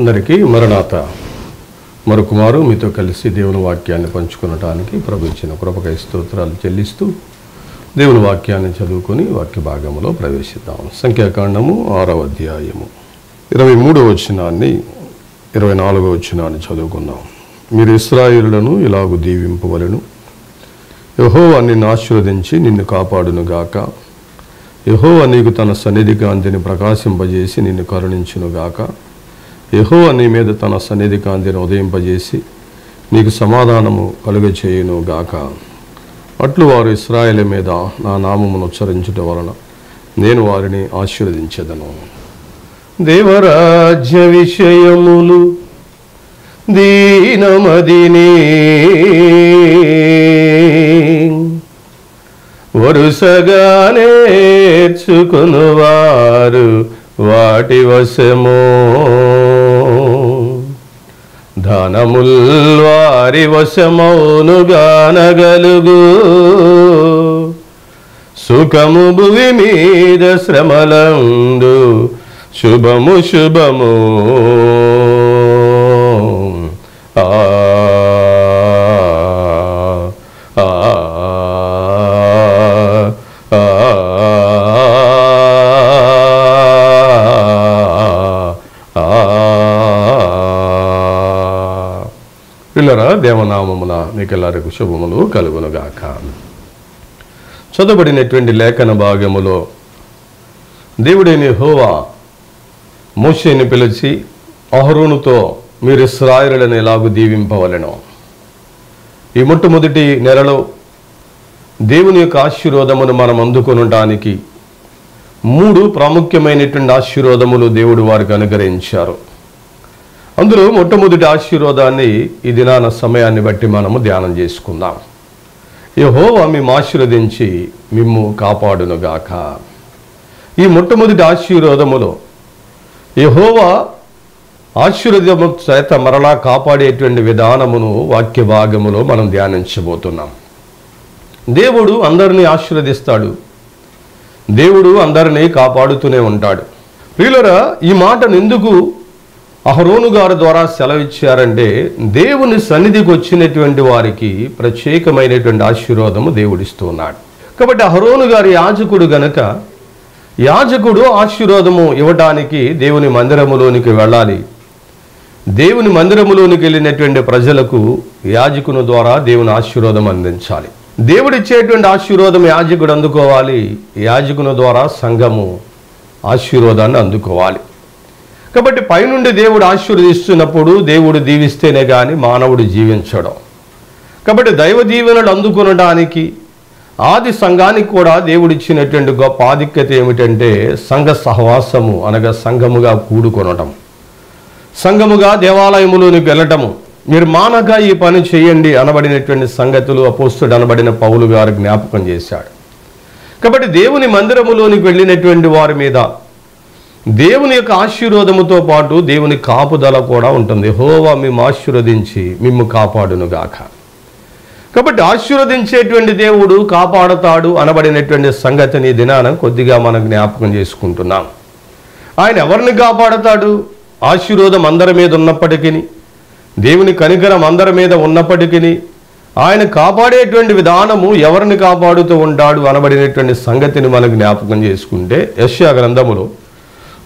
అందరికీ మరణాత. మరొకుమారు మీతో కలిసి దేవుని వాక్యాన్ని పంచుకునటానికి ప్రభుత్వ కృపకై స్తోత్రాలు చెల్లిస్తూ దేవుని వాక్యాన్ని చదువుకొని వాక్య భాగంలో ప్రవేశిద్దాం. సంఖ్యాకాండము ఆరవ అధ్యాయము. ఇరవై మూడవ వచనాన్ని ఇరవై నాలుగవ వచనాన్ని చదువుకున్నాం మీరు ఇస్రాయిలను ఇలాగు దీవింపవలను. యహోవా నిన్ను ఆశీర్వదించి నిన్ను కాపాడునుగాక యహోవా నీకు తన సన్నిధి కాంతిని ప్రకాశింపజేసి నిన్ను కరుణించునుగాక యహో నీ మీద తన సన్నిధి కాంతిని ఉదయింపజేసి నీకు సమాధానము కలుగచేయును గాక. అట్లు వారు ఇస్రాయేల్ మీద నా నామమును ఉచ్చరించడం వలన నేను వారిని ఆశీర్వదించదను. దేవరాజ్య విషయములు దీనమదిని. వరుసగా నేర్చుకునువారు వాటి వశమో. ధనముల్ వారి వశమౌనుగానగలుగు సుఖము భువి మీద శ్రమలందు శుభము శుభము పిల్లరా దేవనామమున మీకెల్లరికి శుభములు కలుగునుగాక. చదవబడినటువంటి లేఖన భాగములో దేవుడైన హోవా మోషేని పిలిచి అహరోనుతో మీరు ఇస్రాయిలను ఎలాగూ దీవింపవలెను? ఈ మొట్టమొదటి నెలలో దేవుని యొక్క ఆశీర్వాదమును మనం అందుకొనడానికి మూడు ప్రాముఖ్యమైనటువంటి ఆశీర్వాదములు దేవుడు వారికి అనుగ్రహించారు. అందులో మొట్టమొదటి ఆశీర్వాదాన్ని ఈ దినాన సమయాన్ని బట్టి మనము ధ్యానం చేసుకుందాం. యహోవా మేము ఆశీర్వదించి మిమ్ము కాపాడునుగాక. ఈ మొట్టమొదటి ఆశీర్వాదములో యహోవా ఆశీర్వదము చేత మరలా కాపాడేటువంటి విధానమును వాక్య భాగములో మనం ధ్యానించబోతున్నాం. దేవుడు అందరినీ ఆశీర్వదిస్తాడు. దేవుడు అందరినీ కాపాడుతూనే ఉంటాడు. ప్రియులరా ఈ మాటను ఎందుకు అహరోను గారి ద్వారా సెలవిచ్చారంటే దేవుని సన్నిధికి వచ్చినటువంటి వారికి ప్రత్యేకమైనటువంటి ఆశీర్వాదము దేవుడిస్తూ ఉన్నాడు. కాబట్టి అహరోను గారి యాజకుడు గనక యాజకుడు ఆశీర్వాదము ఇవ్వటానికి దేవుని మందిరములోనికి వెళ్ళాలి. దేవుని మందిరములోనికి వెళ్ళినటువంటి ప్రజలకు యాజకుని ద్వారా దేవుని ఆశీర్వాదం అందించాలి. దేవుడిచ్చేటువంటి ఆశీర్వాదం యాజకుడు అందుకోవాలి. యాజకుని ద్వారా సంఘము ఆశీర్వాదాన్ని అందుకోవాలి. కాబట్టి పైనుండి దేవుడు ఆశీర్వదిస్తున్నప్పుడు దేవుడు దీవిస్తేనే కానీ మానవుడు జీవించడం. కాబట్టి దైవ దీవెనలు అందుకొనడానికి ఆది సంఘానికి కూడా దేవుడిచ్చినటువంటి గొప్ప ఆధిక్యత ఏమిటంటే సంఘ సహవాసము అనగా సంఘముగా కూడుకొనటం సంఘముగా దేవాలయములోనికి వెళ్ళటము. మీరు ఈ పని చేయండి అనబడినటువంటి సంగతులు అపోస్తుడు అనబడిన పౌలు గారు జ్ఞాపకం చేశాడు. కాబట్టి దేవుని మందిరములోనికి వెళ్ళినటువంటి వారి మీద దేవుని యొక్క ఆశీర్వాదముతో పాటు దేవుని కాపుదల కూడా ఉంటుంది. హోవా మేము ఆశీర్వదించి మిమ్ము కాపాడునుగాక. కాబట్టి ఆశీర్వదించేటువంటి దేవుడు కాపాడతాడు అనబడినటువంటి సంగతిని దినాన కొద్దిగా మనం జ్ఞాపకం చేసుకుంటున్నాం. ఆయన ఎవరిని కాపాడతాడు? ఆశీర్వాదం అందరి మీద ఉన్నప్పటికీ దేవుని కనికరం అందరి మీద ఉన్నప్పటికీ ఆయన కాపాడేటువంటి విధానము ఎవరిని కాపాడుతూ ఉంటాడు అనబడినటువంటి సంగతిని మనం జ్ఞాపకం చేసుకుంటే యశ్యా గ్రంథములో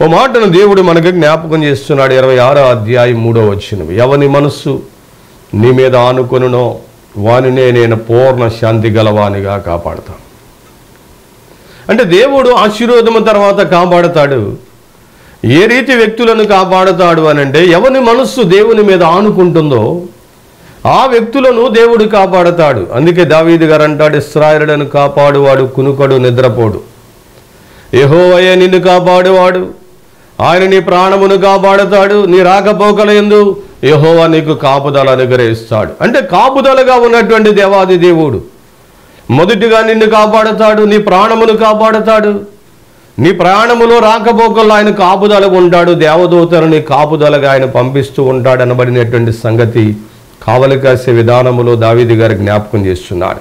ఓ మాటను దేవుడు మనకు జ్ఞాపకం చేస్తున్నాడు ఇరవై ఆరో అధ్యాయం మూడో వచ్చినవి ఎవని మనస్సు నీ మీద ఆనుకొనునో వానినే నేను పూర్ణ శాంతి గలవానిగా కాపాడతాను. అంటే దేవుడు ఆశీర్వాదము తర్వాత కాపాడతాడు. ఏ రీతి వ్యక్తులను కాపాడతాడు అని అంటే ఎవని మనస్సు దేవుని మీద ఆనుకుంటుందో ఆ వ్యక్తులను దేవుడు కాపాడతాడు. అందుకే దావీదు గారు అంటాడు ఇస్రాయలను కాపాడువాడు కునుకడు నిద్రపోడు. యెహోవయ్య నిన్ను కాపాడువాడు. ఆయన నీ ప్రాణమును కాపాడతాడు నీ రాకపోకల ఎందు యహోవా నీకు కాపుదల అనుగ్రహిస్తాడు. అంటే కాపుదలగా ఉన్నటువంటి దేవాది దేవుడు మొదటిగా నిన్ను కాపాడతాడు నీ ప్రాణమును కాపాడతాడు. నీ ప్రాణములో రాకపోకల్లో ఆయన కాపుదలగా ఉంటాడు దేవదూతను నీ కాపుదలగా ఆయన పంపిస్తూ ఉంటాడు అనబడినటువంటి సంగతి కావలి కాసే విధానములో దావీది గారు జ్ఞాపకం చేస్తున్నాడు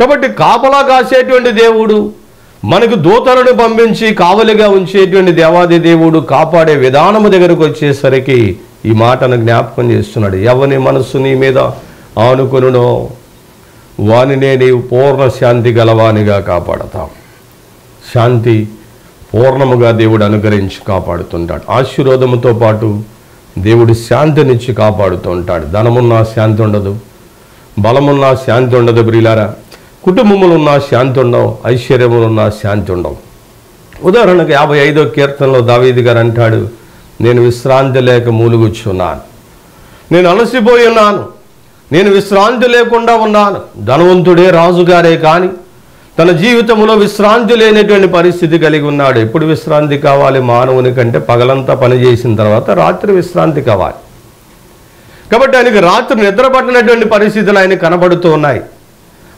కాబట్టి కాపలా కాసేటువంటి దేవుడు మనకు దూతలను పంపించి కావలిగా ఉంచేటువంటి దేవాది దేవుడు కాపాడే విధానము దగ్గరకు వచ్చేసరికి ఈ మాటను జ్ఞాపకం చేస్తున్నాడు. ఎవని మనస్సు నీ మీద ఆనుకునునో వానినే నీవు పూర్ణ శాంతి గలవానిగా కాపాడతాం శాంతి పూర్ణముగా దేవుడు అనుగ్రహించి కాపాడుతుంటాడు. ఆశీర్వాదముతో పాటు దేవుడు శాంతినిచ్చి కాపాడుతూ ఉంటాడు. ధనమున్నా శాంతి ఉండదు బలమున్నా శాంతి ఉండదు బ్రిలారా కుటుంబములున్నా శాంతి ఉండవు ఐశ్వర్యములు ఉన్నా శాంతి ఉండవు ఉదాహరణకు యాభై ఐదో కీర్తనలో దావీది గారు అంటాడు నేను విశ్రాంతి లేక మూలుగుచ్చున్నాను నేను అలసిపోయి ఉన్నాను. నేను విశ్రాంతి లేకుండా ఉన్నాను. ధనవంతుడే రాజుగారే కానీ తన జీవితంలో విశ్రాంతి లేనటువంటి పరిస్థితి కలిగి ఉన్నాడు. ఎప్పుడు విశ్రాంతి కావాలి? మానవుని కంటే పగలంతా పని చేసిన తర్వాత రాత్రి విశ్రాంతి కావాలి. కాబట్టి ఆయనకి రాత్రి నిద్ర పట్టినటువంటి పరిస్థితులు ఆయన కనబడుతూ ఉన్నాయి.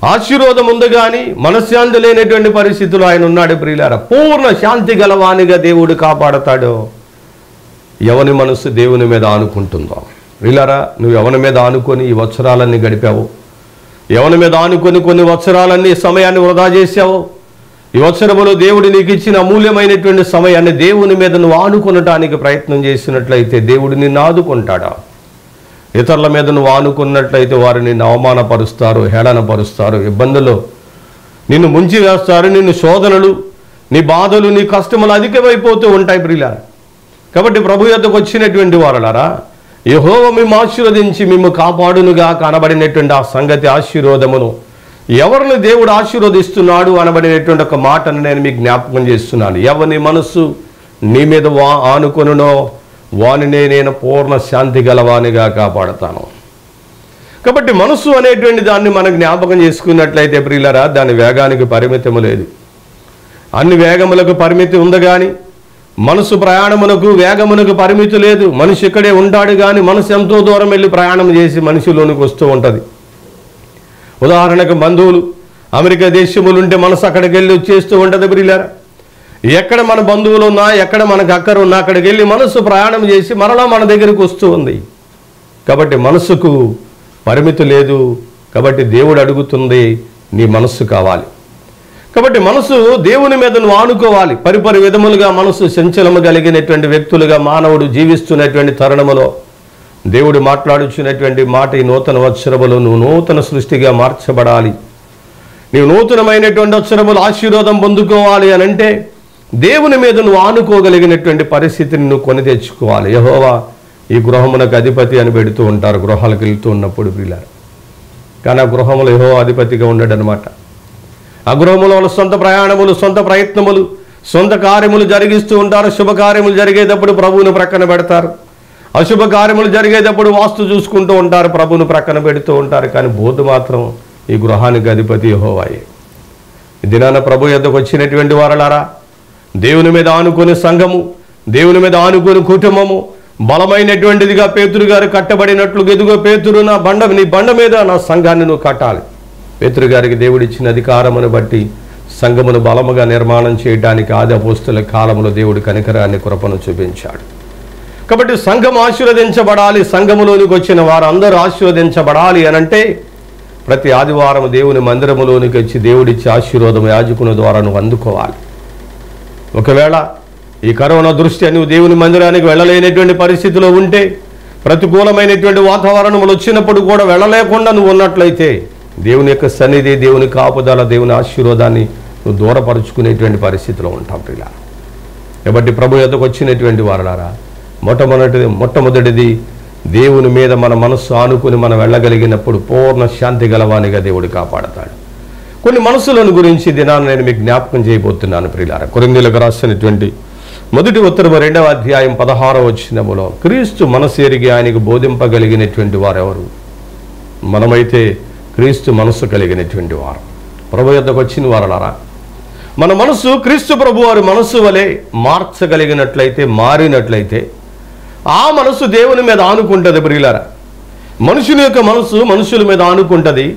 ఆశీర్వాదం ఉంది కానీ మనశ్శాంతి లేనటువంటి పరిస్థితులు ఆయన ఉన్నాడు ప్రియులార. పూర్ణ శాంతి గలవానిగా దేవుడు కాపాడతాడు. ఎవని మనసు దేవుని మీద ఆనుకుంటుందో. ప్రియులారా నువ్వు ఎవరి మీద ఆనుకొని ఈ వత్సరాలన్నీ గడిపావు? ఎవని మీద ఆనుకొని కొన్ని వత్సరాలన్నీ సమయాన్ని వృధా చేశావు? ఈ వత్సరములో దేవుడు నీకు ఇచ్చిన అమూల్యమైనటువంటి సమయాన్ని దేవుని మీద నువ్వు ఆనుకొనటానికి ప్రయత్నం చేసినట్లయితే దేవుడు నిన్ను ఆదుకుంటాడా? ఇతరుల మీద నువ్వు ఆనుకున్నట్లయితే వారు నిన్ను అవమానపరుస్తారు హేళనపరుస్తారు ఇబ్బందులు నిన్ను ముంచి వేస్తారు నిన్ను శోధనలు నీ బాధలు నీ కష్టములు అధికమైపోతూ ఉంటాయి ప్రియుల కాబట్టి ప్రభు యొద్దకు వచ్చినటువంటి వారలారా యహోవ మేము ఆశీర్వదించి మేము కాపాడునుగా కనబడినటువంటి ఆ సంగతి ఆశీర్వాదమును ఎవరిని దేవుడు ఆశీర్వదిస్తున్నాడు అనబడినటువంటి ఒక మాటను నేను మీకు జ్ఞాపకం చేస్తున్నాను. ఎవరిని మనస్సు నీ మీద వా ఆనుకొనునో వానినే నేను పూర్ణ శాంతి గలవానిగా కాపాడతాను. కాబట్టి మనసు అనేటువంటి దాన్ని మనం జ్ఞాపకం చేసుకున్నట్లయితే ప్రియులరా దాని వేగానికి పరిమితము లేదు. అన్ని వేగములకు పరిమితి ఉంది కానీ మనసు ప్రయాణమునకు వేగమునకు పరిమితి లేదు. మనిషి ఇక్కడే ఉంటాడు కానీ మనసు ఎంతో దూరం వెళ్ళి ప్రయాణం చేసి మనిషిలోనికి వస్తూ ఉంటుంది. ఉదాహరణకు బంధువులు అమెరికా దేశములుంటే మనసు అక్కడికి వెళ్ళి వచ్చేస్తూ ఉంటుంది ప్రియులారా. ఎక్కడ మన బంధువులు ఉన్నా ఎక్కడ మనకు అక్కర ఉన్నా అక్కడికి వెళ్ళి మనసు ప్రయాణం చేసి మరలా మన దగ్గరికి వస్తూ ఉంది. కాబట్టి మనసుకు పరిమితి లేదు. కాబట్టి దేవుడు అడుగుతుంది నీ మనస్సు కావాలి. కాబట్టి మనసు దేవుని మీద నువ్వు ఆనుకోవాలి. పరిపరి విధములుగా మనసు సంచలము కలిగినటువంటి వ్యక్తులుగా మానవుడు జీవిస్తున్నటువంటి తరుణములో దేవుడు మాట్లాడుచున్నటువంటి మాట ఈ నూతన వత్సరములో నువ్వు నూతన సృష్టిగా మార్చబడాలి. నీవు నూతనమైనటువంటి అక్షరములు ఆశీర్వాదం పొందుకోవాలి అని అంటే దేవుని మీద నువ్వు ఆనుకోగలిగినటువంటి పరిస్థితిని నువ్వు కొని తెచ్చుకోవాలి. యహోవా ఈ గృహమునకు అధిపతి అని పెడుతూ ఉంటారు. గృహాలకు వెళ్తూ ఉన్నప్పుడు వీళ్ళారు. కానీ ఆ గృహములు యహో అధిపతిగా ఉండడు అనమాట ఆ గృహములో వాళ్ళ సొంత ప్రయాణములు సొంత ప్రయత్నములు సొంత కార్యములు జరిగిస్తూ ఉంటారు. శుభకార్యములు జరిగేటప్పుడు ప్రభువును ప్రక్కన పెడతారు. అశుభ కార్యములు జరిగేటప్పుడు వాస్తు చూసుకుంటూ ఉంటారు. ప్రభువును ప్రక్కన పెడుతూ ఉంటారు. కానీ బోధు మాత్రం ఈ గృహానికి అధిపతి యహోవాయే. దినాన ప్రభు యొద్దకు వచ్చినటువంటి వారలారా దేవుని మీద ఆనుకుని సంఘము దేవుని మీద ఆనుకుని కుటుంబము బలమైనటువంటిదిగా పేతురు గారు కట్టబడినట్లు ఎదుగో పేతురు నా బండ నీ బండ మీద నా సంఘాన్ని నువ్వు కట్టాలి. పేతురు గారికి దేవుడిచ్చిన అధికారమును బట్టి సంఘమును బలముగా నిర్మాణం చేయడానికి ఆది అపోస్తుల కాలములో దేవుడు కనికరాన్ని కృపను చూపించాడు. కాబట్టి సంఘం ఆశీర్వదించబడాలి సంఘములోనికి వచ్చిన వారందరూ ఆశీర్వదించబడాలి అనంటే ప్రతి ఆదివారం దేవుని మందిరములోనికి వచ్చి దేవుడిచ్చి ఆశీర్వాదం యాజకుని ద్వారా నువ్వు అందుకోవాలి. ఒకవేళ ఈ కరోనా దృష్ట్యా నువ్వు దేవుని మందిరానికి వెళ్ళలేనటువంటి పరిస్థితిలో ఉంటే ప్రతికూలమైనటువంటి వాతావరణములు వచ్చినప్పుడు కూడా వెళ్ళలేకుండా నువ్వు ఉన్నట్లయితే దేవుని యొక్క సన్నిధి దేవుని కాపుదల దేవుని ఆశీర్వాదాన్ని నువ్వు దూరపరుచుకునేటువంటి పరిస్థితిలో ఉంటాం ఇలా కాబట్టి ప్రభు యొద్దకు వచ్చినటువంటి వారలారా మొట్టమొదటిది మొట్టమొదటిది దేవుని మీద మన మనస్సు ఆనుకుని మనం వెళ్ళగలిగినప్పుడు పూర్ణ శాంతి గలవానిగా దేవుడు కాపాడతాడు. కొన్ని మనసులను గురించి దినాన్ని నేను మీకు జ్ఞాపకం చేయబోతున్నాను ప్రియులార. కొరిందీలకు రాసినటువంటి మొదటి ఉత్తరము రెండవ అధ్యాయం పదహారవ వచ్చినములో క్రీస్తు మనసు ఎరిగి ఆయనకు బోధింపగలిగినటువంటి వారెవరు? మనమైతే క్రీస్తు మనసు కలిగినటువంటి వారు. ప్రభు యొద్దకు వచ్చిన వారలారా మన మనసు క్రీస్తు ప్రభు వారి మనస్సు వలె మార్చగలిగినట్లయితే మారినట్లయితే ఆ మనసు దేవుని మీద ఆనుకుంటుంది ప్రియులారా. మనుషుని యొక్క మనసు మనుషుల మీద ఆనుకుంటుంది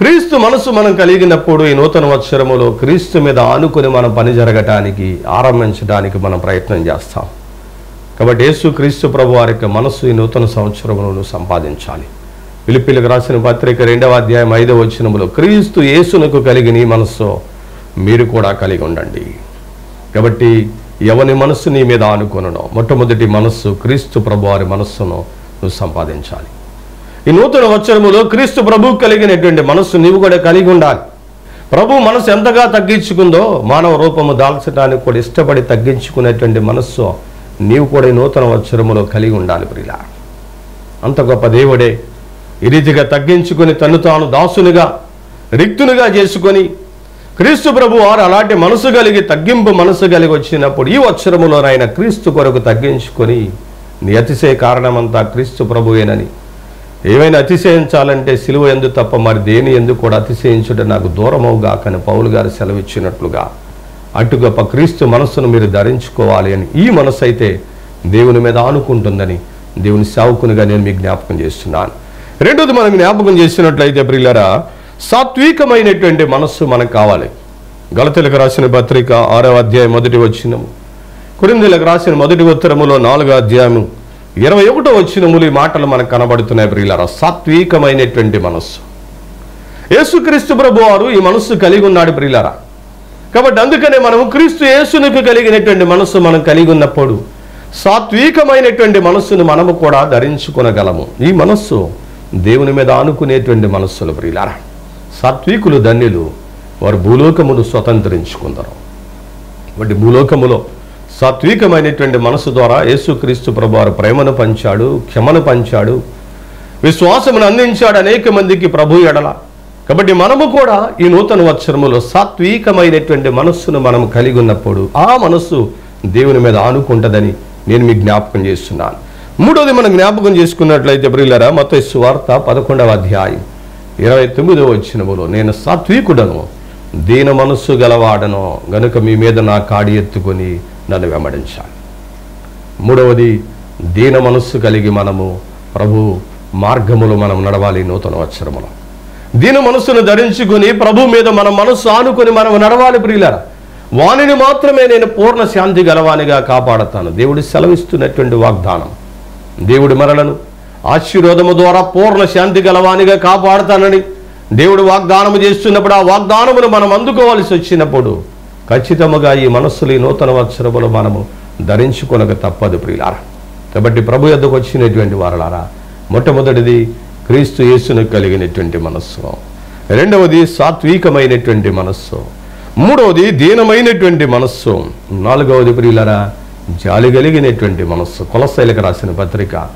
క్రీస్తు మనసు మనం కలిగినప్పుడు ఈ నూతన వత్సరములో క్రీస్తు మీద ఆనుకుని మనం పని జరగటానికి ఆరంభించడానికి మనం ప్రయత్నం చేస్తాం. కాబట్టి యేసు క్రీస్తు ప్రభు వారి యొక్క మనస్సు ఈ నూతన సంవత్సరములను సంపాదించాలి. పిలిపిలకు రాసిన పత్రిక రెండవ అధ్యాయం ఐదవ వచనములో క్రీస్తు యేసునకు కలిగిన ఈ మనస్సు మీరు కూడా కలిగి ఉండండి. కాబట్టి ఎవని మనస్సు నీ మీద ఆనుకొనను మొట్టమొదటి మనస్సు క్రీస్తు ప్రభు వారి మనస్సును నువ్వు సంపాదించాలి. ఈ నూతన వచ్చరములో క్రీస్తు ప్రభు కలిగినటువంటి మనస్సు నీవు కూడా కలిగి ఉండాలి. ప్రభు మనసు ఎంతగా తగ్గించుకుందో మానవ రూపము దాల్చడానికి కూడా ఇష్టపడి తగ్గించుకునేటువంటి మనస్సు నీవు కూడా ఈ నూతన వచ్చరములో కలిగి ఉండాలి ప్రిలా అంత గొప్ప దేవుడే ఈ రీతిగా తగ్గించుకుని తను తాను దాసునిగా రిక్తునిగా చేసుకొని క్రీస్తు ప్రభు వారు అలాంటి మనసు కలిగి తగ్గింపు మనసు కలిగి వచ్చినప్పుడు ఈ వచ్చరములోనైనా క్రీస్తు కొరకు తగ్గించుకొని నీ అతిశయ కారణమంతా క్రీస్తు ప్రభువేనని ఏమైనా అతిశయించాలంటే సిలువ ఎందు తప్ప మరి దేని ఎందు కూడా అతిశయించుట నాకు దూరమవుగాకని పౌలు గారు సెలవిచ్చినట్లుగా. అటు గొప్ప క్రీస్తు మనస్సును మీరు ధరించుకోవాలి అని ఈ మనస్సు అయితే దేవుని మీద ఆనుకుంటుందని దేవుని సేవకునిగా నేను మీకు జ్ఞాపకం చేస్తున్నాను. రెండోది మనం జ్ఞాపకం చేసినట్లయితే ప్రియులరా సాత్వికమైనటువంటి మనస్సు మనకు కావాలి. గలతలకు రాసిన పత్రిక ఆరవ అధ్యాయం మొదటి వచ్చినము కురిందలకు రాసిన మొదటి ఉత్తరములో నాలుగో అధ్యాయము ఇరవై ఒకటో వచ్చినములు ఈ మాటలు మనకు కనబడుతున్నాయి ప్రియులారా. సాత్వికమైనటువంటి మనస్సు. యేసుక్రీస్తు ప్రభు వారు ఈ మనస్సు కలిగి ఉన్నాడు ప్రియులారా. కాబట్టి అందుకనే మనము క్రీస్తు యేసునికి కలిగినటువంటి మనస్సు మనం కలిగి ఉన్నప్పుడు సాత్వికమైనటువంటి మనస్సును మనము కూడా ధరించుకునగలము. ఈ మనస్సు దేవుని మీద ఆనుకునేటువంటి మనస్సులు ప్రియులారా. సాత్వికులు ధన్యులు వారు భూలోకమును స్వతంత్రించుకుందరు. కాబట్టి భూలోకములో సాత్వికమైనటువంటి మనసు ద్వారా యేసుక్రీస్తు ప్రభువారు ప్రేమను పంచాడు క్షమను పంచాడు విశ్వాసమును అందించాడు అనేక మందికి ప్రభు ఎడల. కాబట్టి మనము కూడా ఈ నూతన వత్సరములో సాత్వికమైనటువంటి మనస్సును మనం కలిగి ఉన్నప్పుడు ఆ మనస్సు దేవుని మీద ఆనుకుంటదని నేను మీకు జ్ఞాపకం చేస్తున్నాను. మూడోది మనం జ్ఞాపకం చేసుకున్నట్లయితే ప్రియులరా మత సువార్త పదకొండవ అధ్యాయం ఇరవై తొమ్మిదవ వచ్చినములో నేను సాత్వికుడను దీన మనస్సు గలవాడను గనుక మీ మీద నా కాడి ఎత్తుకొని నన్ను వెంబడించాలి. మూడవది దీన మనస్సు కలిగి మనము ప్రభు మార్గములు మనం నడవాలి నూతన వచ్చరములు దీన మనస్సును ధరించుకుని ప్రభు మీద మన మనస్సు ఆనుకొని మనం నడవాలి ప్రియులరా. వాణిని మాత్రమే నేను పూర్ణ శాంతి గలవానిగా కాపాడతాను. దేవుడు సెలవిస్తున్నటువంటి వాగ్దానం. దేవుడి మరలను ఆశీర్వాదము ద్వారా పూర్ణ శాంతి గలవానిగా కాపాడతానని దేవుడు వాగ్దానము చేస్తున్నప్పుడు ఆ వాగ్దానమును మనం అందుకోవాల్సి వచ్చినప్పుడు ఖచ్చితముగా ఈ మనస్సులు ఈ నూతన వత్సరములు మనము ధరించుకొనక తప్పదు ప్రియులారా. కాబట్టి ప్రభు యొద్దకు వచ్చినటువంటి వారలారా మొట్టమొదటిది క్రీస్తు యేసును కలిగినటువంటి మనస్సు. రెండవది సాత్వికమైనటువంటి మనస్సు. మూడవది దీనమైనటువంటి మనస్సు. నాలుగవది ప్రియులరా జాలి కలిగినటువంటి మనస్సు. కొలసైలకు రాసిన పత్రిక.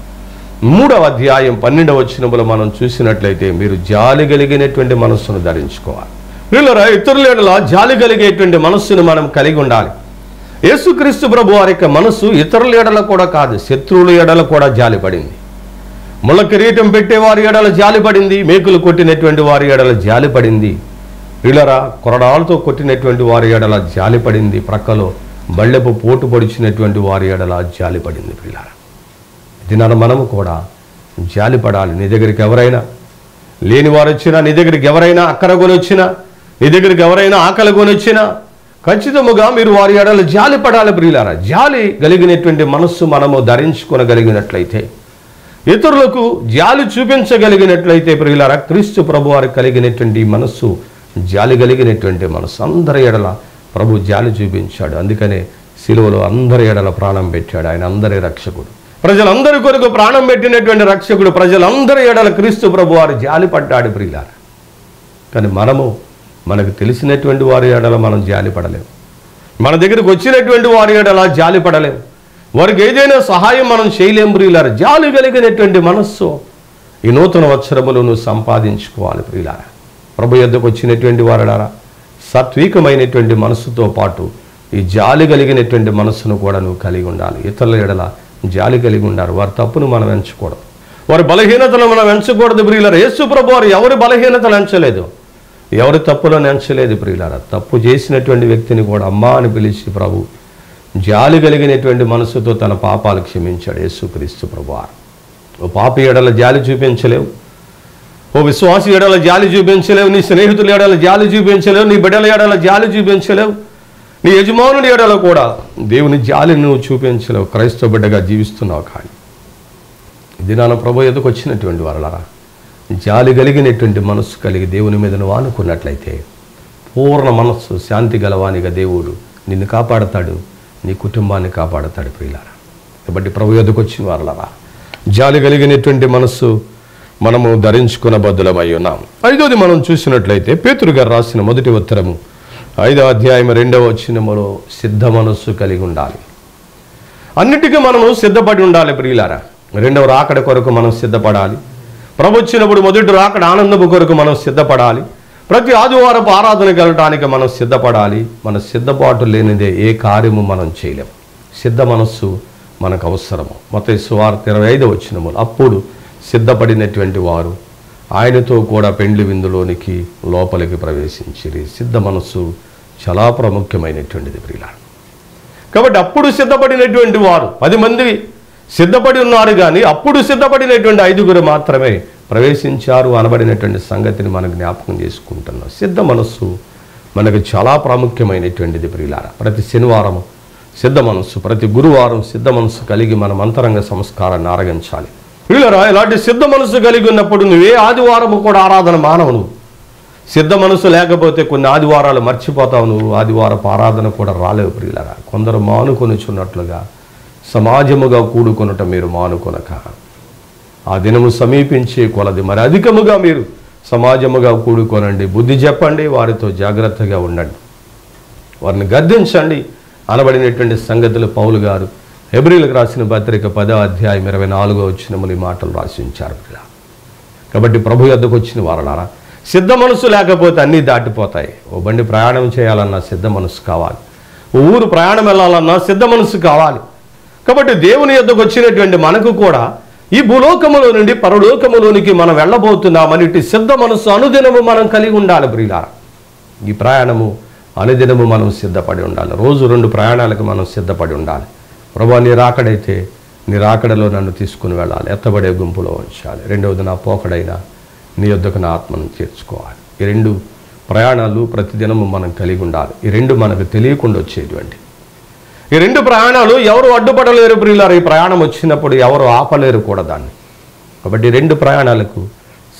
మూడవ అధ్యాయం పన్నెండవ వచ్చినప్పుడు మనం చూసినట్లయితే మీరు జాలి కలిగినటువంటి మనస్సును ధరించుకోవాలి. వీళ్ళరా ఇతరుల ఎడల జాలి కలిగేటువంటి మనస్సును మనం కలిగి ఉండాలి. యేసుక్రీస్తు ప్రభు వారి యొక్క మనస్సు ఇతరుల ఎడల కూడా కాదు శత్రువుల ఎడల కూడా జాలి పడింది ముళ్ళ కిరీటం పెట్టే వారి ఎడల జాలి పడింది మేకులు కొట్టినటువంటి వారి ఎడల జాలి పడింది వీళ్ళరా కొరడాలతో కొట్టినటువంటి వారి ఎడల జాలి పడింది ప్రక్కలో బళ్ళెపు పోటు పొడిచినటువంటి వారి ఎడల జాలి పడింది పిల్లరా దినాన మనము కూడా జాలి పడాలి నీ దగ్గరికి ఎవరైనా లేని వారు వచ్చినా నీ దగ్గరికి ఎవరైనా అక్కర కొని వచ్చినా నీ దగ్గరికి ఎవరైనా ఆకలి కొనొచ్చినా ఖచ్చితముగా మీరు వారి ఎడలు జాలి పడాలి ప్రియులారా. జాలి కలిగినటువంటి మనస్సు మనము ధరించుకొనగలిగినట్లయితే ఇతరులకు జాలి చూపించగలిగినట్లయితే ప్రియులారా క్రీస్తు ప్రభు వారు కలిగినటువంటి మనస్సు జాలి కలిగినటువంటి మనస్సు అందరి ఎడల ప్రభు జాలి చూపించాడు. అందుకనే శిలువలో అందరి ఎడల ప్రాణం పెట్టాడు ఆయన అందరి రక్షకుడు. ప్రజలందరి కొరకు ప్రాణం పెట్టినటువంటి రక్షకుడు ప్రజలందరి ఎడల క్రీస్తు ప్రభు వారు జాలి పడ్డాడు ప్రియులారా. కానీ మనము మనకు తెలిసినటువంటి వారి ఏడల మనం జాలి పడలేము మన దగ్గరికి వచ్చినటువంటి వారి ఏడల జాలి పడలేము వారికి ఏదైనా సహాయం మనం చేయలేం ప్రియులారా. జాలి కలిగినటువంటి మనస్సు ఈ నూతన వత్సరములు నువ్వు సంపాదించుకోవాలి ప్రియులారా. ప్రభు యొద్దకు వచ్చినటువంటి వారడారా సాత్వికమైనటువంటి మనస్సుతో పాటు ఈ జాలి కలిగినటువంటి మనస్సును కూడా నువ్వు కలిగి ఉండాలి. ఇతరుల ఎడల జాలి కలిగి ఉండాలి. వారి తప్పును మనం ఎంచకూడదు. వారి బలహీనతను మనం ఎంచకూడదు ప్రియులారా. యేసు ప్రభు వారు ఎవరి బలహీనతలు ఎంచలేదు? ఎవరి తప్పులో నెంచలేదు ప్రియులారా. తప్పు చేసినటువంటి వ్యక్తిని కూడా అమ్మా అని పిలిచి ప్రభు జాలి కలిగినటువంటి మనసుతో తన పాపాలు క్షమించాడు యేసుక్రీస్తు ప్రభువారు. ఓ పాపి ఏడల జాలి చూపించలేవు. ఓ విశ్వాసి ఏడల జాలి చూపించలేవు. నీ స్నేహితుల ఏడల జాలి చూపించలేవు. నీ బిడ్డల ఏడల జాలి చూపించలేవు. నీ యజమానుడి ఏడలో కూడా దేవుని జాలి నువ్వు చూపించలేవు. క్రైస్తవ బిడ్డగా జీవిస్తున్నావు కానీ. దినాన ప్రభు ఎదుకు వచ్చినటువంటి జాలి కలిగినటువంటి మనస్సు కలిగి దేవుని మీద నువ్వు ఆనుకున్నట్లయితే పూర్ణ మనస్సు శాంతి గలవానిగా దేవుడు నిన్ను కాపాడతాడు నీ కుటుంబాన్ని కాపాడతాడు ప్రియులారా. కాబట్టి ప్రభు ఎదుకు వచ్చిన వారలరా జాలి కలిగినటువంటి మనస్సు మనము ధరించుకున్న బద్దులమై ఉన్నాం. ఐదోది మనం చూసినట్లయితే పేతురు గారు రాసిన మొదటి ఉత్తరము ఐదో అధ్యాయం రెండవ వచ్చినములో సిద్ధ మనస్సు కలిగి ఉండాలి. అన్నిటికీ మనము సిద్ధపడి ఉండాలి ప్రియులారా. రెండవ రాకడ కొరకు మనం సిద్ధపడాలి. ప్రభుత్వప్పుడు మొదటి రాకడ ఆనందము కొరకు మనం సిద్ధపడాలి. ప్రతి ఆదివారపు ఆరాధన కలటానికి మనం సిద్ధపడాలి. మన సిద్ధపాటు లేనిదే ఏ కార్యము మనం చేయలేము సిద్ధ మనస్సు మనకు అవసరము. మొత్తం సువార్త ఇరవై ఐదు వచ్చినము అప్పుడు సిద్ధపడినటువంటి వారు ఆయనతో కూడా పెండ్లి విందులోనికి లోపలికి ప్రవేశించిరి. సిద్ధ మనస్సు చాలా ప్రాముఖ్యమైనటువంటిది ప్రిలా కాబట్టి అప్పుడు సిద్ధపడినటువంటి వారు పది మంది సిద్ధపడి ఉన్నారు కానీ అప్పుడు సిద్ధపడినటువంటి ఐదుగురు మాత్రమే ప్రవేశించారు అనబడినటువంటి సంగతిని మనం జ్ఞాపకం చేసుకుంటున్నాం. సిద్ధ మనస్సు మనకు చాలా ప్రాముఖ్యమైనటువంటిది ప్రియులార. ప్రతి శనివారం సిద్ధ మనస్సు ప్రతి గురువారం సిద్ధ మనస్సు కలిగి మనం అంతరంగ సంస్కారాన్ని ఆరగించాలి. ప్రియులరా ఇలాంటి సిద్ధ మనస్సు కలిగి ఉన్నప్పుడు నువ్వే ఆదివారము కూడా ఆరాధన మానవు నువ్వు. సిద్ధ మనసు లేకపోతే కొన్ని ఆదివారాలు మర్చిపోతావు నువ్వు. ఆదివారపు ఆరాధన కూడా రాలేవు ప్రియులరా. కొందరు మానుకొనిచున్నట్లుగా సమాజముగా కూడుకొనుట మీరు మానుకొనక. ఆ దినము సమీపించే కొలది మరి అధికముగా మీరు సమాజముగా కూడుకొనండి. బుద్ధి చెప్పండి వారితో జాగ్రత్తగా ఉండండి. వారిని గద్దించండి. అనబడినటువంటి సంగతులు పౌలు గారు ఎబ్రిల్కి రాసిన పత్రిక పదో అధ్యాయం ఇరవై నాలుగో వచ్చినములు ఈ మాటలు రాసి ఉంచారు కాబట్టి ప్రభు యొద్దకు వచ్చిన వారలారా సిద్ధ మనసు లేకపోతే అన్నీ దాటిపోతాయి. ఓ బండి ప్రయాణం చేయాలన్నా సిద్ధ మనసు కావాలి. ఓ ఊరు ప్రయాణం వెళ్ళాలన్నా సిద్ధ మనసు కావాలి. కాబట్టి దేవుని యొద్దకు వచ్చినటువంటి మనకు కూడా ఈ భూలోకములో నుండి పరలోకములోనికి మనం వెళ్ళబోతున్నామని ఇటు సిద్ధ మనసు అనుదినము మనం కలిగి ఉండాలి ప్రియులారా. ఈ ప్రయాణము అనుదినము మనం సిద్ధపడి ఉండాలి. రోజు రెండు ప్రయాణాలకు మనం సిద్ధపడి ఉండాలి. ప్రభా నీ రాకడైతే నీ రాకడలో నన్ను తీసుకుని వెళ్ళాలి. ఎత్తబడే గుంపులో ఉంచాలి. రెండవది నా పోకడైనా నీ యొద్దకు నా ఆత్మను చేర్చుకోవాలి ఈ రెండు ప్రయాణాలు ప్రతిదినము మనం కలిగి ఉండాలి. ఈ రెండు మనకు తెలియకుండా వచ్చేటువంటి ఈ రెండు ప్రయాణాలు ఎవరు అడ్డుపడలేరు ప్రియులారు? ఈ ప్రయాణం వచ్చినప్పుడు ఎవరు ఆపలేరు కూడా దాన్ని. కాబట్టి రెండు ప్రయాణాలకు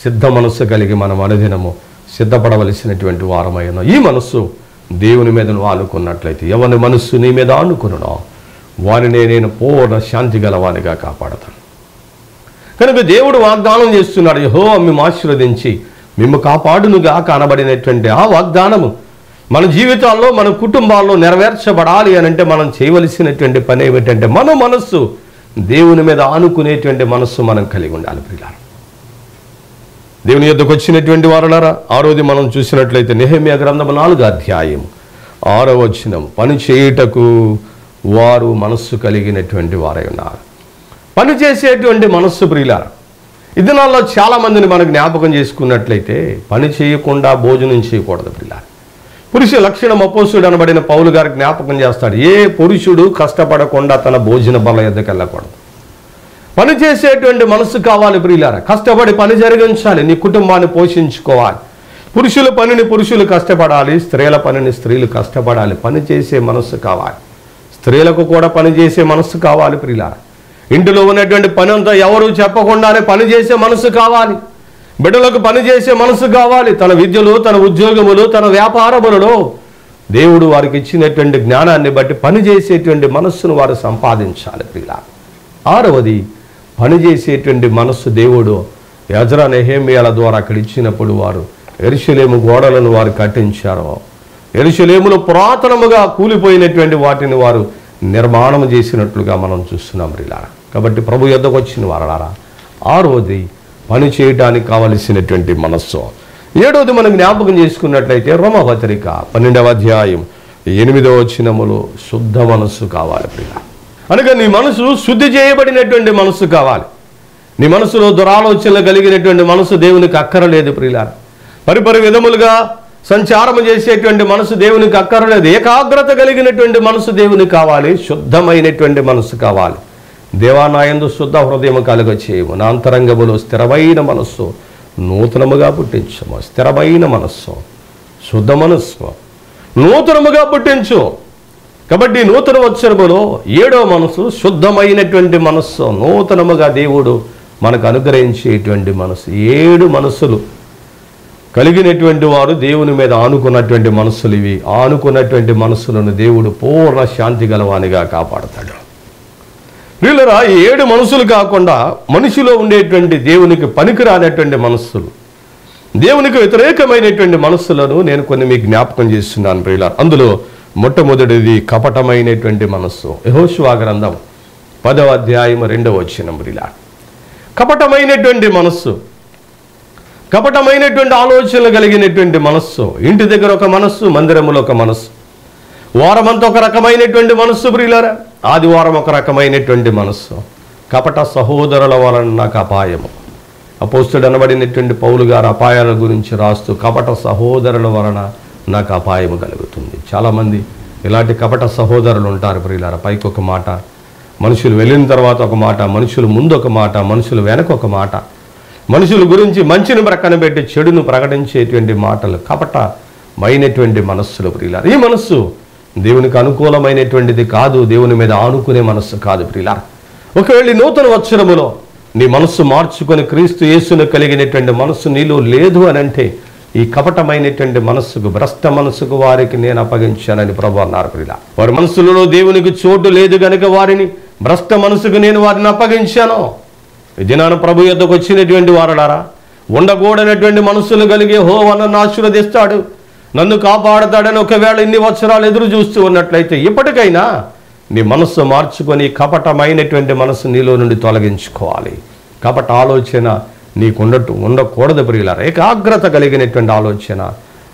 సిద్ధ మనస్సు కలిగి మనం అనుదినము సిద్ధపడవలసినటువంటి వారమైన ఈ మనస్సు దేవుని మీద నువ్వు ఆనుకున్నట్లయితే ఎవరి మనస్సు నీ మీద ఆనుకున్నానో వారినే నేను పూర్ణ శాంతి గలవానిగా కాపాడతాను. కనుక దేవుడు వాగ్దానం చేస్తున్నాడు యహో మేము ఆశీర్వదించి మేము కాపాడునుగా కనబడినటువంటి ఆ వాగ్దానము మన జీవితాల్లో మన కుటుంబాల్లో నెరవేర్చబడాలి అని అంటే మనం చేయవలసినటువంటి పని ఏమిటంటే మన మనస్సు దేవుని మీద ఆనుకునేటువంటి మనస్సు మనం కలిగి ఉండాలి ప్రియులారా. దేవుని యొద్దకు వచ్చినటువంటి వారులారా ఆ రోజు మనం చూసినట్లయితే నెహమియా గ్రంథం నాలుగు అధ్యాయం ఆరో వచ్చినం పని చేయుటకు వారు మనస్సు కలిగినటువంటి వారై ఉన్నారు. పని చేసేటువంటి మనస్సు ప్రియులారా ఈ దినాల్లో చాలా మందిని మనం జ్ఞాపకం చేసుకున్నట్లయితే పని చేయకుండా భోజనం చేయకూడదు ప్రియులారా. పురుష లక్షణం అపోసుడు అనబడిన పౌలు గారు జ్ఞాపకం చేస్తాడు. ఏ పురుషుడు కష్టపడకుండా తన భోజన బల ఎద్దకు వెళ్ళకూడదు. పని చేసేటువంటి మనసు కావాలి ప్రియులారా. కష్టపడి పని జరిగించాలి. నీ కుటుంబాన్ని పోషించుకోవాలి. పురుషుల పనిని పురుషులు కష్టపడాలి. స్త్రీల పనిని స్త్రీలు కష్టపడాలి. పని చేసే మనస్సు కావాలి. స్త్రీలకు కూడా పని చేసే మనస్సు కావాలి ప్రియులారా. ఇంటిలో ఉన్నటువంటి పని అంతా ఎవరు చెప్పకుండానే పని చేసే మనసు కావాలి. బిడ్డలకు పని చేసే మనసు కావాలి. తన విద్యలో తన ఉద్యోగములు తన వ్యాపారములలో దేవుడు వారికి ఇచ్చినటువంటి జ్ఞానాన్ని బట్టి పని చేసేటువంటి మనస్సును వారు సంపాదించాలి ప్రియులారా. ఆరవది పని చేసేటువంటి మనస్సు దేవుడు యజరా నెహేమియాల ద్వారా అక్కడ ఇచ్చినప్పుడు వారు ఎరుషలేము గోడలను వారు కట్టించారు. ఎరుషలేములో పురాతనముగా కూలిపోయినటువంటి వాటిని వారు నిర్మాణం చేసినట్లుగా మనం చూస్తున్నాం రిలారా కాబట్టి ప్రభు యొద్దకు వచ్చిన వారలారా ఆరవది పని చేయడానికి కావలసినటువంటి మనస్సు. ఏడవది మనం జ్ఞాపకం చేసుకున్నట్లయితే రోమపత్రిక పన్నెండవ అధ్యాయం ఎనిమిదవ వచనములో శుద్ధ మనస్సు కావాలి ప్రియ అనగా నీ మనసు శుద్ధి చేయబడినటువంటి మనస్సు కావాలి. నీ మనసులో దురాలోచనలు కలిగినటువంటి మనసు దేవునికి అక్కరలేదు ప్రియులారా పరిపరి విధములుగా సంచారం చేసేటువంటి మనసు దేవునికి అక్కరలేదు. ఏకాగ్రత కలిగినటువంటి మనసు దేవునికి కావాలి. శుద్ధమైనటువంటి మనసు కావాలి. దేవానాయందు శుద్ధ హృదయం కలుగ చేయము నా అంతరంగములో స్థిరమైన మనస్సు నూతనముగా పుట్టించము. స్థిరమైన మనస్సు శుద్ధ మనస్సు నూతనముగా పుట్టించు కాబట్టి నూతన వచ్చరములో ఏడో మనసు శుద్ధమైనటువంటి మనస్సు నూతనముగా దేవుడు మనకు అనుగ్రహించేటువంటి మనసు ఏడు మనసులు కలిగినటువంటి వారు దేవుని మీద ఆనుకున్నటువంటి మనస్సులు ఇవి. ఆనుకున్నటువంటి మనస్సులను దేవుడు పూర్ణ శాంతి గలవానిగా కాపాడతాడు. వీళ్ళరా ఈ ఏడు మనసులు కాకుండా మనిషిలో ఉండేటువంటి దేవునికి పనికిరానటువంటి మనస్సులు దేవునికి వ్యతిరేకమైనటువంటి మనస్సులను నేను కొన్ని మీకు జ్ఞాపకం చేస్తున్నాను ప్రియుల అందులో మొట్టమొదటిది కపటమైనటువంటి మనస్సు యహోశివా గ్రంథం పదవ అధ్యాయం రెండవ వచ్చిన ప్రియుల కపటమైనటువంటి మనస్సు కపటమైనటువంటి ఆలోచనలు కలిగినటువంటి మనస్సు ఇంటి దగ్గర ఒక మనస్సు మందిరములో ఒక మనస్సు వారమంతా ఒక రకమైనటువంటి మనస్సు ప్రియులారా. ఆదివారం ఒక రకమైనటువంటి మనస్సు. కపట సహోదరుల వలన నాకు అపాయము. అపోస్తుడు అనబడినటువంటి పౌలు గారు అపాయాల గురించి రాస్తూ కపట సహోదరుల వలన నాకు అపాయము కలుగుతుంది. చాలామంది ఇలాంటి కపట సహోదరులు ఉంటారు ప్రియులారా. పైకి ఒక మాట మనుషులు వెళ్ళిన తర్వాత ఒక మాట మనుషులు ముందు ఒక మాట మనుషులు వెనక ఒక మాట. మనుషుల గురించి మంచిని ప్రక్కన పెట్టి చెడును ప్రకటించేటువంటి మాటలు కపటమైనటువంటి మనస్సులు ప్రియులారు. ఈ మనస్సు దేవునికి అనుకూలమైనటువంటిది కాదు దేవుని మీద ఆనుకునే మనస్సు కాదు ప్రిలా ఒకవేళ నూతన వత్సరములో నీ మనస్సు మార్చుకొని క్రీస్తు యేసును కలిగినటువంటి మనస్సు నీలో లేదు అని అంటే ఈ కపటమైనటువంటి మనస్సుకు భ్రష్ట మనస్సుకు వారికి నేను అప్పగించానని ప్రభు అన్నారు ప్రిలా వారి మనసులలో దేవునికి చోటు లేదు గనుక వారిని భ్రష్ట మనసుకు నేను వారిని అప్పగించాను. ఈ దినాన ప్రభు యొద్దకు వచ్చినటువంటి వారడారా ఉండకూడనటువంటి మనసులు కలిగే హో నన్ను ఆశీర్వదిస్తాడు నన్ను కాపాడతాడని ఒకవేళ ఇన్ని వత్సరాలు ఎదురు చూస్తూ ఉన్నట్లయితే ఇప్పటికైనా నీ మనస్సు మార్చుకొని కపటమైనటువంటి మనస్సు నీలో నుండి తొలగించుకోవాలి. కపట ఆలోచన నీకు ఉండట్టు ఉండకూడదు ప్రియులారా. ఏకాగ్రత కలిగినటువంటి ఆలోచన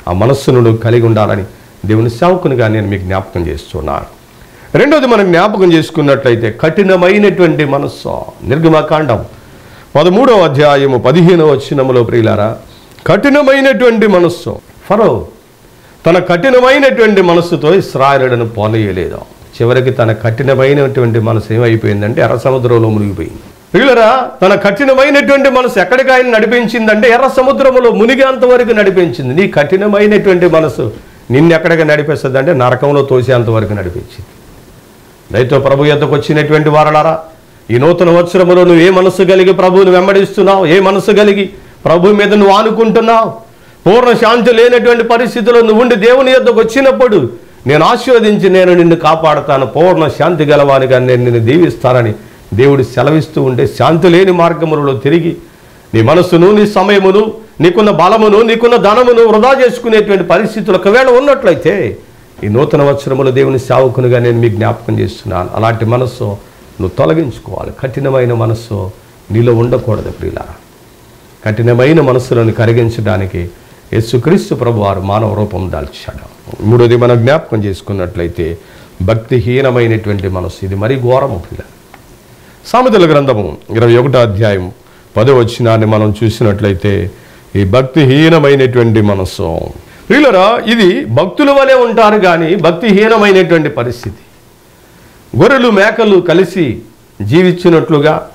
ఆ మనస్సును కలిగి ఉండాలని దేవుని సేవకునిగా నేను మీకు జ్ఞాపకం చేస్తున్నాను రెండోది మనం జ్ఞాపకం చేసుకున్నట్లయితే కఠినమైనటువంటి మనస్సు. నిర్గమకాండం పదమూడవ అధ్యాయము పదిహేనవ వచ్చినములో ప్రియులారా కఠినమైనటువంటి మనస్సు. ఫరో తన కఠినమైనటువంటి మనస్సుతో ఇస్రాయలులను పోనీయలేదు చివరికి తన కఠినమైనటువంటి మనసు ఏమైపోయిందంటే ఎర్ర సముద్రంలో మునిగిపోయింది. పిల్లరా తన కఠినమైనటువంటి మనసు ఎక్కడికి ఆయన నడిపించిందంటే ఎర్ర సముద్రంలో మునిగేంత వరకు నడిపించింది. నీ కఠినమైనటువంటి మనసు నిన్ను ఎక్కడికి నడిపిస్తుంది అంటే నరకంలో తోసేంత వరకు నడిపించింది. దయతో ప్రభు యొద్దకు వచ్చినటువంటి వారలారా ఈ నూతన వత్సరములో నువ్వు ఏ మనసు కలిగి ప్రభువుని వెంబడిస్తున్నావు? ఏ మనసు కలిగి ప్రభు మీద నువ్వు ఆనుకుంటున్నావు? పూర్ణ శాంతి లేనటువంటి పరిస్థితిలో నువ్వు ఉండి దేవుని యొద్దకు వచ్చినప్పుడు నేను ఆశీర్వదించి నేను నిన్ను కాపాడుతాను. పూర్ణ శాంతి గలవానిగా నేను నిన్ను దీవిస్తానని దేవుడు సెలవిస్తూ ఉంటే శాంతి లేని మార్గములలో తిరిగి నీ మనస్సును నీ సమయమును నీకున్న బలమును నీకున్న ధనమును వృధా చేసుకునేటువంటి పరిస్థితులు ఒకవేళ ఉన్నట్లయితే ఈ నూతన వత్సరములు దేవుని సేవకునిగా నేను మీకు జ్ఞాపకం చేస్తున్నాను. అలాంటి మనస్సు నువ్వు తొలగించుకోవాలి. కఠినమైన మనస్సు నీలో ఉండకూడదు ప్రియులారా. కఠినమైన మనస్సులను కరిగించడానికి యేసుక్రీస్తు ప్రభు వారు మానవ రూపం దాల్చాడు. మూడోది మనం జ్ఞాపకం చేసుకున్నట్లయితే భక్తిహీనమైనటువంటి మనస్సు ఇది మరీ ఘోరము పిల్ల. సామెతల గ్రంథము ఇరవై ఒకటో అధ్యాయం పదో వచ్చినాన్ని మనం చూసినట్లయితే ఈ భక్తిహీనమైనటువంటి మనస్సు. ప్రియులరా ఇది భక్తుల వలె ఉంటారు కానీ భక్తిహీనమైనటువంటి పరిస్థితి. గొర్రెలు మేకలు కలిసి జీవించినట్లుగా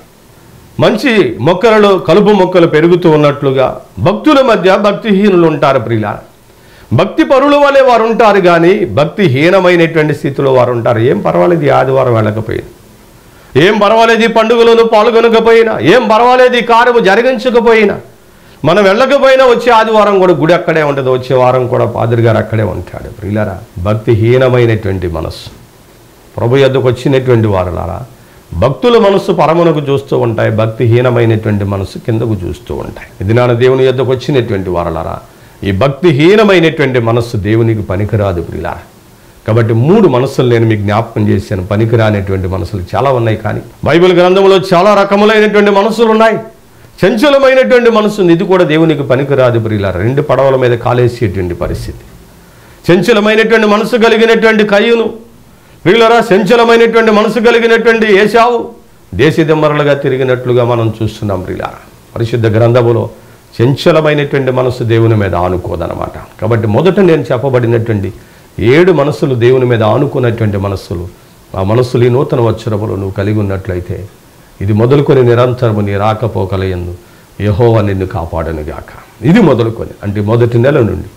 మంచి మొక్కలలో కలుపు మొక్కలు పెరుగుతూ ఉన్నట్లుగా భక్తుల మధ్య భక్తిహీనులు ఉంటారు ప్రియుల భక్తి పరుల వలె వారు ఉంటారు కానీ భక్తిహీనమైనటువంటి స్థితిలో వారు ఉంటారు ఏం పర్వాలేదు ఈ ఆదివారం వెళ్ళకపోయినా. ఏం పర్వాలేదు ఈ పండుగలను పాల్గొనకపోయినా. ఏం పర్వాలేదు ఈ కార్యము జరిగించకపోయినా. మనం వెళ్ళకపోయినా వచ్చే ఆదివారం కూడా గుడి అక్కడే ఉంటుంది. వచ్చే వారం కూడా పాదిరి గారు అక్కడే ఉంటాడు. ప్రియులరా భక్తిహీనమైనటువంటి మనస్సు. ప్రభు ఎద్దకు వచ్చినటువంటి వారులారా భక్తుల మనస్సు పరమునకు చూస్తూ ఉంటాయి భక్తిహీనమైనటువంటి మనస్సు కిందకు చూస్తూ ఉంటాయి. ఇది నాన్న దేవుని యొద్దకు వచ్చినటువంటి వారలరా ఈ భక్తిహీనమైనటువంటి మనస్సు దేవునికి పనికిరాదు ప్రియులారా కాబట్టి మూడు మనస్సులు నేను మీకు జ్ఞాపకం చేశాను. పనికిరానేటువంటి మనసులు చాలా ఉన్నాయి కానీ బైబిల్ గ్రంథంలో చాలా రకములైనటువంటి మనసులు ఉన్నాయి. చంచలమైనటువంటి మనసు ఇది కూడా దేవునికి పనికిరాదు ప్రియులారా రెండు పడవల మీద కాలేసేటువంటి పరిస్థితి. చంచలమైనటువంటి మనసు కలిగినటువంటి కయ్యును ప్రియులరా సంచలమైనటువంటి మనసు కలిగినటువంటి ఏశావు? దేశదిమ్మరులుగా తిరిగినట్లుగా మనం చూస్తున్నాం ప్రియులారా. పరిశుద్ధ గ్రంథములో చంచలమైనటువంటి మనసు దేవుని మీద ఆనుకోదనమాట కాబట్టి మొదట నేను చెప్పబడినటువంటి ఏడు మనస్సులు దేవుని మీద ఆనుకున్నటువంటి మనస్సులు ఆ మనస్సులు ఈ నూతన వచ్చరములు నువ్వు కలిగి ఉన్నట్లయితే ఇది మొదలుకొని నిరంతరము నీ రాకపోకలయందు యహోవా నిన్ను కాపాడనుగాక. ఇది మొదలుకొని అంటే మొదటి నెల నుండి.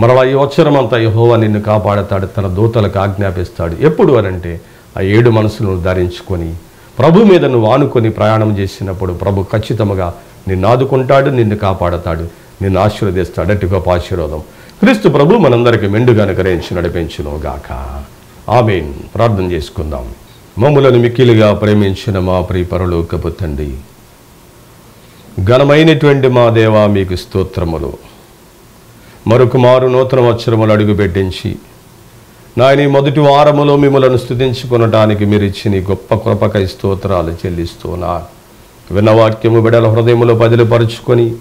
మరలా ఈ వచ్చరం అంతా యహోవా నిన్ను కాపాడతాడు తన దూతలకు ఆజ్ఞాపిస్తాడు. ఎప్పుడు అనంటే ఆ ఏడు మనసులను ధరించుకొని ప్రభు మీద నువ్వు ఆనుకొని ప్రయాణం చేసినప్పుడు ప్రభు ఖచ్చితంగా నిన్ను ఆదుకుంటాడు నిన్ను కాపాడతాడు నిన్ను ఆశీర్వదిస్తాడు. అట్టి గొప్ప ఆశీర్వాదం. క్రీస్తు ప్రభు మనందరికీ మెండుగా అనుకరించి నడిపించును గాక. ఆమెన్. ప్రార్థన చేసుకుందాం. మమ్ములను మిక్కిలిగా ప్రేమించిన మా ప్రియ పరలోకపు తండ్రి ఘనమైనటువంటి మా దేవా మీకు స్తోత్రములు. మరొక మారు నూతన వచ్చరములు అడుగు పెట్టించి నాయన ఈ మొదటి వారములో మిమ్మలను స్థుతించుకునటానికి మీరు ఇచ్చిన గొప్ప కృపకై స్తోత్రాలు చెల్లిస్తున్నా విన్న వాక్యము బిడల హృదయములో బదిలిపరుచుకొని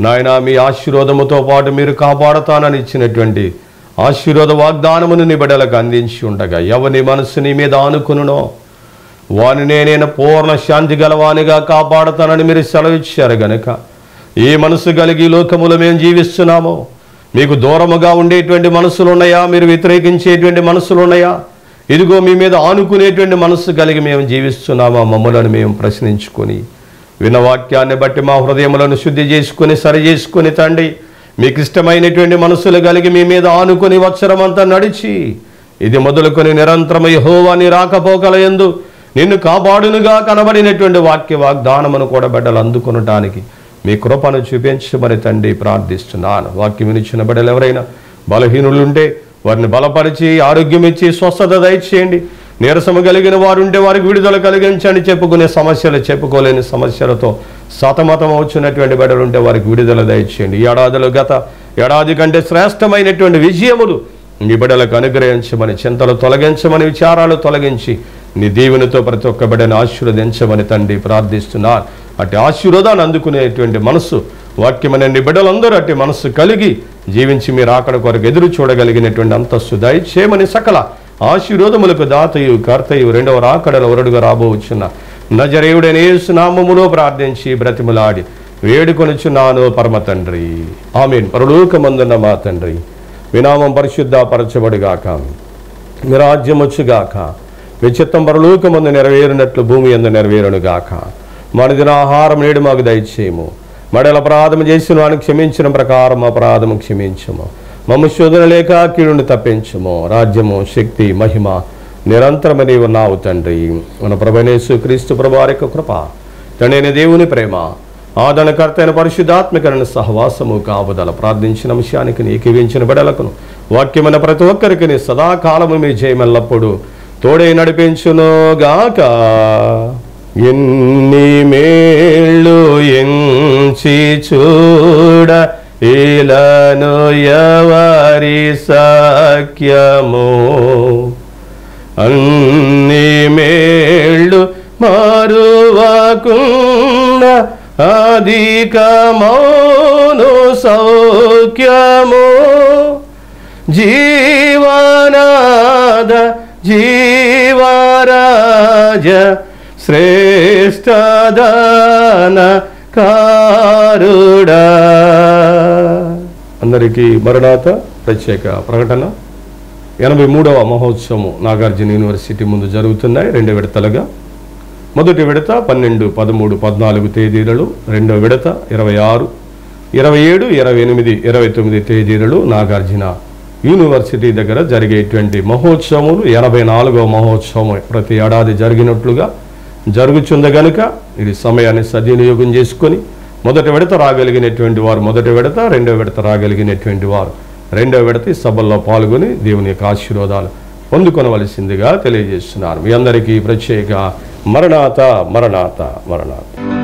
నాయన మీ ఆశీర్వాదముతో పాటు మీరు కాపాడతానని ఇచ్చినటువంటి ఆశీర్వాద వాగ్దానమును నీ బిడలకు అందించి ఉండగా ఎవని మనసు నీ మీద ఆనుకునునో వానినే నేను పూర్ణ శాంతి గలవానిగా కాపాడతానని మీరు సెలవిచ్చారు గనుక ఏ మనసు కలిగి లోకములు లోకములో మేము జీవిస్తున్నామో. మీకు దూరముగా ఉండేటువంటి మనసులు ఉన్నాయా మీరు వ్యతిరేకించేటువంటి మనసులు ఉన్నాయా ఇదిగో మీ మీద ఆనుకునేటువంటి మనస్సు కలిగి మేము జీవిస్తున్నామా? మమ్మలను మేము ప్రశ్నించుకొని విన్న వాక్యాన్ని బట్టి మా హృదయములను శుద్ధి చేసుకొని సరి చేసుకొని తండ్రి మీకు ఇష్టమైనటువంటి మనసులు కలిగి మీ మీద ఆనుకొని వచ్చరమంతా నడిచి ఇది మొదలుకొని నిరంతరమై హోవాని రాకపోకల ఎందు నిన్ను కాపాడునుగా కనబడినటువంటి వాక్య వాగ్దానమును కూడా బిడ్డలు అందుకొనటానికి మీ కృపను చూపించమని తండ్రి ప్రార్థిస్తున్నాను. వాక్యం వినిచిన బిడ్డలు ఎవరైనా బలహీనులుంటే వారిని బలపరిచి ఆరోగ్యం ఇచ్చి స్వస్థత దయచేయండి. నీరసము కలిగిన వారు ఉంటే వారికి విడుదల కలిగించండి. చెప్పుకునే సమస్యలు చెప్పుకోలేని సమస్యలతో సతమతం వచ్చినటువంటి బిడ్డలు ఉంటే వారికి విడుదల దయచేయండి. ఏడాదిలో గత ఏడాది కంటే శ్రేష్టమైనటువంటి విజయములు నీ బిడ్డలకు అనుగ్రహించమని చింతలు తొలగించమని విచారాలు తొలగించి నీ దీవెనతో ప్రతి ఒక్క బిడ్డను ఆశీర్వదించమని తండ్రి ప్రార్థిస్తున్నారు అట్టి ఆశీర్వాదాన్ని అందుకునేటువంటి మనస్సు వాక్యమైన బిడ్డలందరూ అట్టి మనస్సు కలిగి జీవించి మీరు ఆకడ కొరకు ఎదురు చూడగలిగినటువంటి అంతస్తు దయచేయమని సకల ఆశీర్వాదములకు దాతయు కర్తయు రెండవ రాకడల ఒరడుగా రాబోవచ్చున్న నజరేయుడనే సునామములో ప్రార్థించి బ్రతిములాడి వేడుకొనుచున్నాను పరమ తండ్రి. ఆమెన్. పరలోకమందున్న మా తండ్రి వినామం పరిశుద్ధపరచబడుగాక. మీ రాజ్యం వచ్చుగాక మీ చిత్తం పరలోకమందు నెరవేరినట్లు భూమి ఎందు నెరవేరునుగాక. మనదిన ఆహారం నేడు మాకు దయచేయము మడల అపరాధం చేసిన వాడిని క్షమించిన ప్రకారం అపరాధం క్షమించము మమ్మ శోధన లేక కీడుని తప్పించము రాజ్యము శక్తి మహిమ నిరంతరమని ఉన్నావు తండ్రి మన ప్రభనేసు క్రీస్తు ప్రభారి యొక్క కృప తండ్రి దేవుని ప్రేమ ఆదరణకర్త అయిన పరిశుద్ధాత్మికరణ సహవాసము కాపుదల ప్రార్థించిన అంశానికి నీకివించిన బిడలకును వాక్యమైన ప్రతి ఒక్కరికి నీ సదాకాలము మీ జయమెల్లప్పుడు తోడే నడిపించును గాక ఎన్ని మేళ్ళు ఎంచి చూడ ఇలాను ఎవరి సఖ్యము అన్ని మేళ్ళు మారువకుండా అధికమౌను సౌఖ్యము. జీవనాద జీవరాజ శ్రేష్టదాన కారుడా అందరికీ మరణాత ప్రత్యేక ప్రకటన. ఎనభై మూడవ మహోత్సవం నాగార్జున యూనివర్సిటీ ముందు జరుగుతున్నాయి రెండు విడతలుగా. మొదటి విడత పన్నెండు పదమూడు పద్నాలుగు తేదీలలో రెండవ విడత ఇరవై ఆరు ఇరవై ఏడు ఇరవై ఎనిమిది ఇరవై తొమ్మిది తేదీలలో నాగార్జున యూనివర్సిటీ దగ్గర జరిగేటువంటి మహోత్సవములు. ఎనభై నాలుగవ మహోత్సవం ప్రతి ఏడాది జరిగినట్లుగా జరుగుచుంది గనుక ఇది సమయాన్ని సద్వినియోగం చేసుకొని మొదటి విడత రాగలిగినటువంటి వారు మొదటి విడత రెండో విడత రాగలిగినటువంటి వారు రెండో విడత ఈ సభల్లో పాల్గొని దేవుని యొక్క ఆశీర్వాదాలు పొందుకొనవలసిందిగా తెలియజేస్తున్నారు మీ అందరికీ ప్రత్యేక మరణాత మరణాత మరణాత.